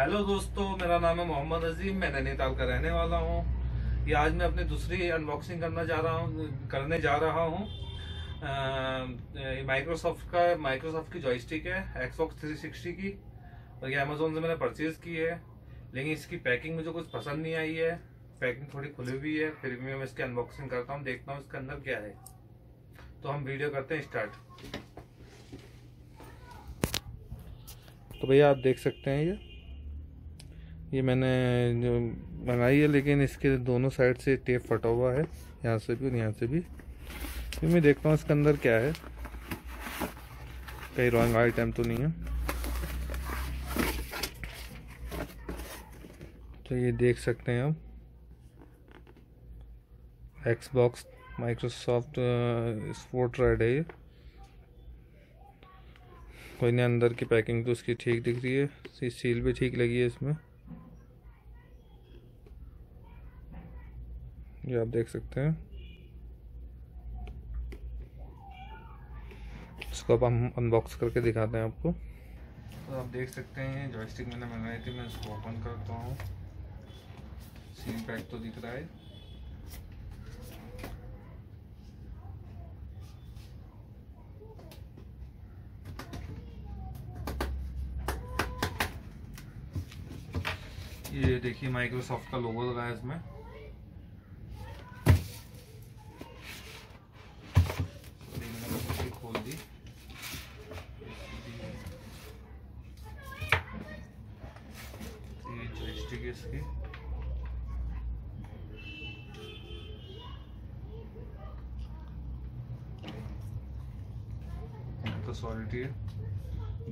Hello दोस्तों, मेरा नाम है मोहम्मद अजीम, मैं नैनीताल का रहने वाला हूँ। ये आज मैं अपनी दूसरी अनबॉक्सिंग करना जा रहा हूँ, करने जा रहा हूँ। माइक्रोसॉफ्ट का माइक्रोसॉफ्ट की जॉयस्टिक है एक्सबॉक्स 360 की, और ये अमेजोन से मैंने परचेज की है। लेकिन इसकी पैकिंग मुझे कुछ पसंद नहीं आई है। पैकिंग थोड़ी खुली हुई है, फिर भी मैं इसकी अनबॉक्सिंग करता हूँ, देखता हूँ इसके अंदर क्या है। तो हम वीडियो करते हैं स्टार्ट तो भैया आप देख सकते हैं ये। ये मैंने जो मंगाई है, लेकिन इसके दोनों साइड से टेप फटा हुआ है। यहाँ से भी और यहाँ से भी। फिर मैं देखता हूँ इसके अंदर क्या है। कहीं रॉन्ग आइटम तो नहीं है। तो ये देख सकते हैं आप। एक्सबॉक्स माइक्रोसॉफ्ट स्पोर्ट रेड है ये। कोई नहीं, अंदर की पैकिंग तो उसकी ठीक दिख रही है। सील भी ठीक लगी है इसमें। ये आप देख सकते हैं। इसको अब हम अनबॉक्स करके दिखाते हैं आपको। तो आप देख सकते हैं जॉयस्टिक मैंने मंगाई थी, मैं इसको ओपन करता हूँ। सील पैक तो दिख रहा है। ये देखिए माइक्रोसॉफ्ट का लोगो लगा है इसमें। इसकी। तो सॉलिटी है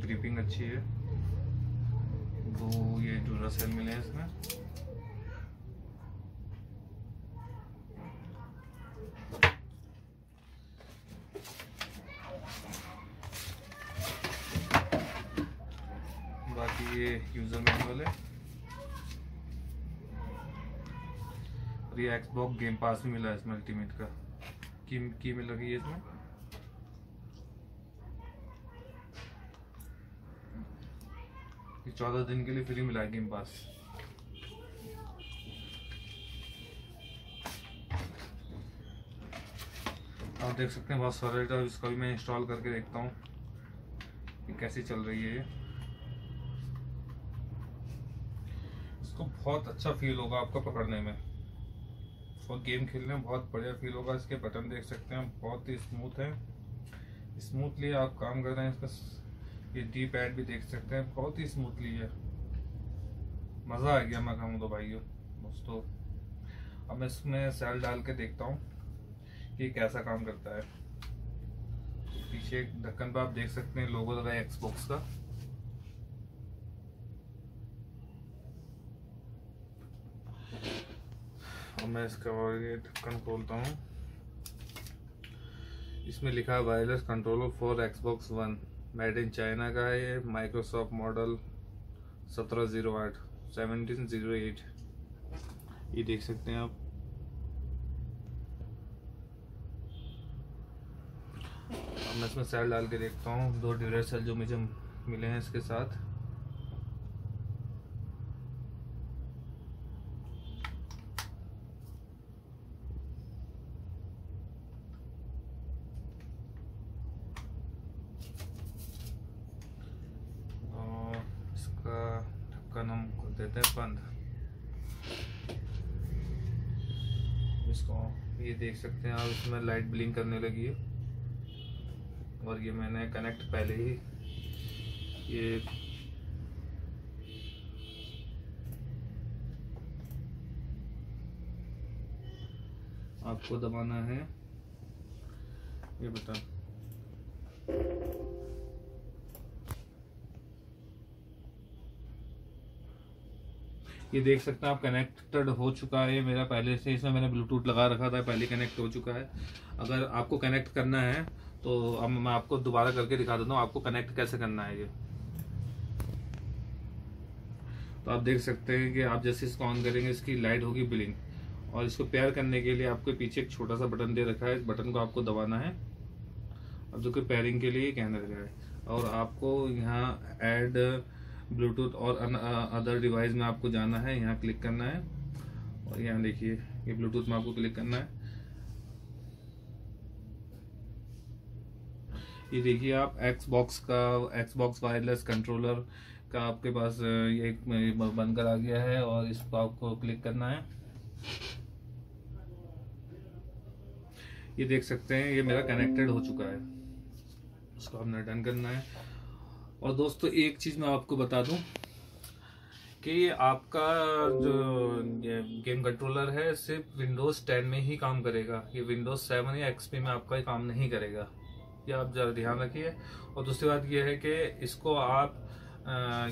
ग्रिपिंग अच्छी है। दो ये डूरा सेल मिले हैं इसमें। बाकी ये यूज़र मैनुअल है। ये एक्सबॉक्स गेम पास भी मिला इसमें अल्टीमेट का। की की मिल रही है इसमें? चौदह दिन के लिए फ्री मिला गेम पास आप देख सकते हैं बहुत सारे इसका भी मैं इंस्टॉल करके देखता हूँ कैसी चल रही है इसको बहुत अच्छा फील होगा आपको पकड़ने में। और गेम खेलने में बहुत बढ़िया फील होगा। इसके बटन देख सकते हैं, बहुत ही स्मूथ है। स्मूथली आप काम कर रहे हैं, इसका ये डी पैड भी देख सकते हैं, बहुत ही स्मूथली है। मज़ा आ गया, मैं कहूँ तो भाइयों, दोस्तों। अब मैं इसमें सेल डाल के देखता हूँ कि कैसा काम करता है। पीछे ढक्कन पर आप देख सकते हैं लोगो लगा एक्सबॉक्स का। अब मैं इसका ढक्कन खोलता हूँ। इसमें लिखा है wireless controller for Xbox One made in China का है ये माइक्रोसॉफ्ट मॉडल सत्रह ज़ीरो आठ सेवनटीन ज़ीरो एट ये देख सकते हैं आप। अब मैं इसमें सेल डाल के देखता हूँ, दो ड्यूरेट सेल जो मुझे मिले हैं इसके साथ ढक्कन हम खोल देते हैं बंद। इसको ये देख सकते हैं आप, इसमें लाइट ब्लिंक करने लगी है। और ये मैंने कनेक्ट पहले ही ये आपको दबाना है। ये बटन ये देख सकते हैं आप कनेक्टेड हो चुका है मेरा पहले से, इसमें मैंने ब्लूटूथ लगा रखा था, पहले कनेक्ट हो चुका है। अगर आपको कनेक्ट करना है तो अब मैं आपको दोबारा करके दिखा देता हूँ, आपको कनेक्ट कैसे करना है ये। तो आप देख सकते हैं कि आप जैसे इसको ऑन करेंगे, इसकी लाइट होगी बिलिंग और इसको पेयर करने के लिए आपको पीछे एक छोटा सा बटन दे रखा है, इस बटन को आपको दबाना है। अब जो कि पेयरिंग के लिए कहने लगा है। और आपको यहाँ ऐड ब्लूटूथ और अदर डिवाइस में आपको जाना है, यहाँ क्लिक करना है। और यहाँ देखिए, ये ब्लूटूथ में आपको क्लिक करना है। ये देखिए आप एक्स बॉक्स का एक्स बॉक्स वायरलेस कंट्रोलर का आपके पास ये बनकर आ गया है और इसको आपको क्लिक करना है। ये देख सकते हैं, ये मेरा कनेक्टेड हो चुका है। उसको हमने डन करना है। और दोस्तों, एक चीज़ मैं आपको बता दूँ कि आपका जो गेम कंट्रोलर है, सिर्फ़ विंडोज़ 10 में ही काम करेगा। ये विंडोज़ 7 या एक्सपी में आपका काम नहीं करेगा। ये आप ज़रा ध्यान रखिए। और दूसरी बात ये है कि इसको आप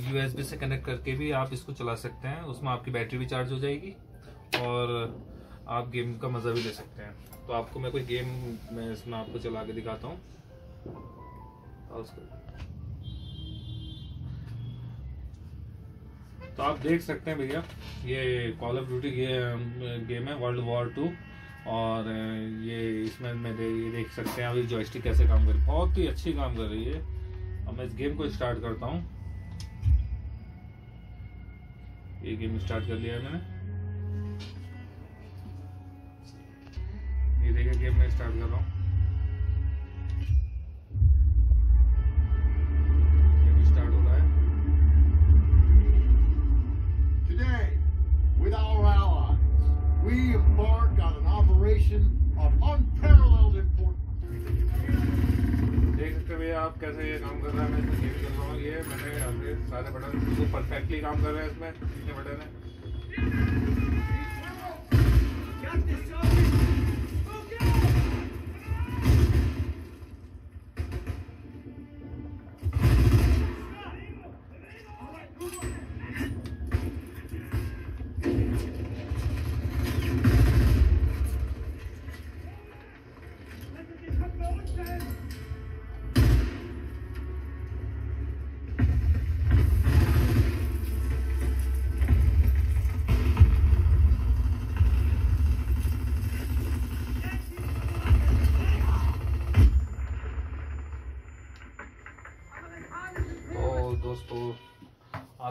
यूएसबी से कनेक्ट करके भी आप इसको चला सकते हैं। उसमें आपकी बैटरी भी चार्ज हो जाएगी और आप गेम का मज़ा भी ले सकते हैं। तो आपको मैं कोई गेम मैं इसमें आपको चला के दिखाता हूँ। तो आप देख सकते हैं भैया ये कॉल ऑफ़ ड्यूटी गेम है वर्ल्ड वॉर टू और ये इसमें मैं दे, ये देख सकते हैं अभी जॉयस्टिक कैसे काम कर रही है। बहुत ही अच्छी काम कर रही है। अब मैं इस गेम को स्टार्ट करता हूँ। ये गेम स्टार्ट कर लिया है मैंने। ये देखिए गेम में स्टार्ट कर रहा हूँ। कैसे ये काम कर रहा है? मैं गेम कर रहा हूँ। ये मैंने आपके सारे बटन परफेक्टली काम कर रहे हैं इसमें, इतने बटन है?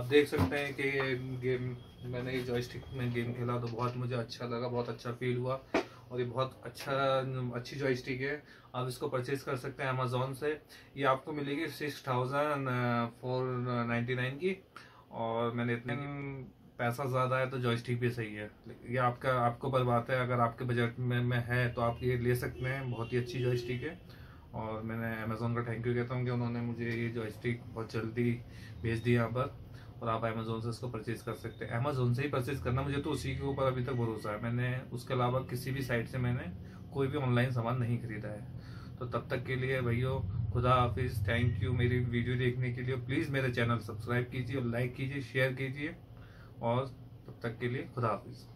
आप देख सकते हैं कि गेम मैंने ये जॉयस्टिक में गेम खेला तो बहुत मुझे अच्छा लगा बहुत अच्छा फील हुआ और ये बहुत अच्छा अच्छी जॉयस्टिक है। आप इसको परचेज कर सकते हैं अमेजोन से। ये आपको मिलेगी six thousand four ninety nine की और मैंने इतने पैसा ज़्यादा है तो जॉयस्टिक भी सही है। ये आपका आपको पर बात है अगर आपके बजट में, में है तो आप ये ले सकते हैं। बहुत ही अच्छी जॉयस्टिक है और मैंने अमेज़ोन का थैंक यू कहता हूँ कि उन्होंने मुझे ये जॉयस्टिक बहुत जल्दी भेज दी यहाँ पर। और आप अमेज़ोन से इसको परचेज कर सकते हैं। अमेज़ोन से ही परचेज करना मुझे तो उसी के ऊपर अभी तक भरोसा है। मैंने उसके अलावा किसी भी साइट से मैंने कोई भी ऑनलाइन सामान नहीं खरीदा है। तो तब तक के लिए भैया, खुदा हाफिज़ थैंक यू मेरी वीडियो देखने के लिए। प्लीज़ मेरे चैनल सब्सक्राइब कीजिए और लाइक कीजिए शेयर कीजिए। और तब तक के लिए खुदा हाफिज़।